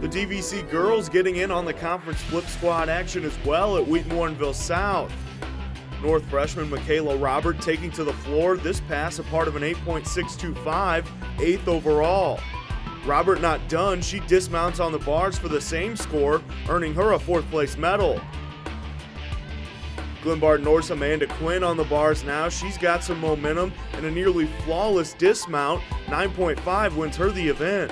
The DVC girls getting in on the conference flip squad action as well at Wheaton Warrenville South. North freshman Michaela Robert taking to the floor, this pass a part of an 8.625, eighth overall. Robert not done, she dismounts on the bars for the same score, earning her a fourth place medal. Glenbard North's Amanda Quinn on the bars now. She's got some momentum and a nearly flawless dismount. 9.5 wins her the event.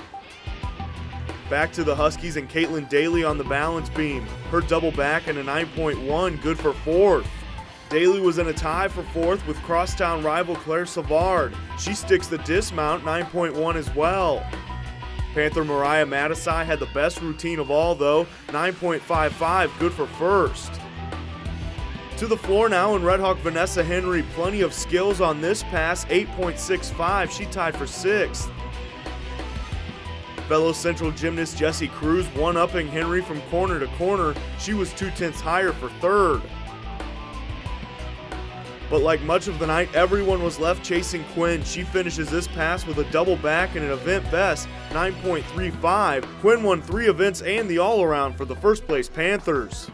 Back to the Huskies and Caitlin Daly on the balance beam. Her double back and a 9.1, good for fourth. Daly was in a tie for fourth with crosstown rival Claire Savard. She sticks the dismount 9.1 as well. Panther Mariah Mattisai had the best routine of all though, 9.55, good for first. To the floor now, and Red Hawk Vanessa Henry, plenty of skills on this pass, 8.65. She tied for sixth. Fellow Central gymnast Jessie Cruz one upping Henry from corner to corner. She was two tenths higher for third. But like much of the night, everyone was left chasing Quinn. She finishes this pass with a double back and an event best, 9.35. Quinn won three events and the all around for the first place Panthers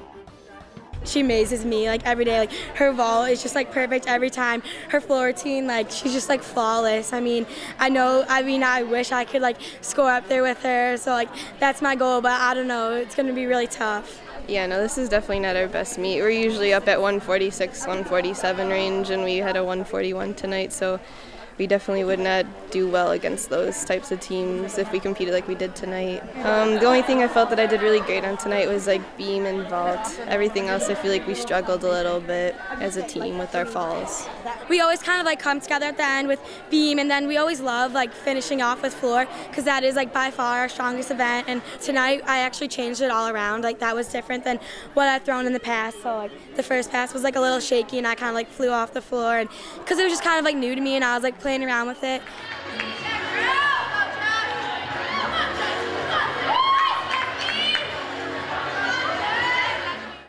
she amazes me like every day like her vault is just like perfect every time. Her floor routine like she's just like flawless. I mean i know i mean i wish i could like score up there with her so like that's my goal but i don't know it's to be really tough. Yeah, no, this is definitely not our best meet. We're usually up at 146, 147 range, and we had a 141 tonight, so we definitely would not do well against those types of teams if we competed like we did tonight. Um, the only thing I felt that I did really great on tonight was like beam and vault. Everything else, I feel like we struggled a little bit as a team with our falls. We always kind of like come together at the end with beam, and then we always love like finishing off with floor because that is like by far our strongest event. And tonight I actually changed it all around. Like that was different than what I've thrown in the past. So like the first pass was like a little shaky, and I kind of like flew off the floor, and because it was just kind of like new to me, and I was like playing around with it.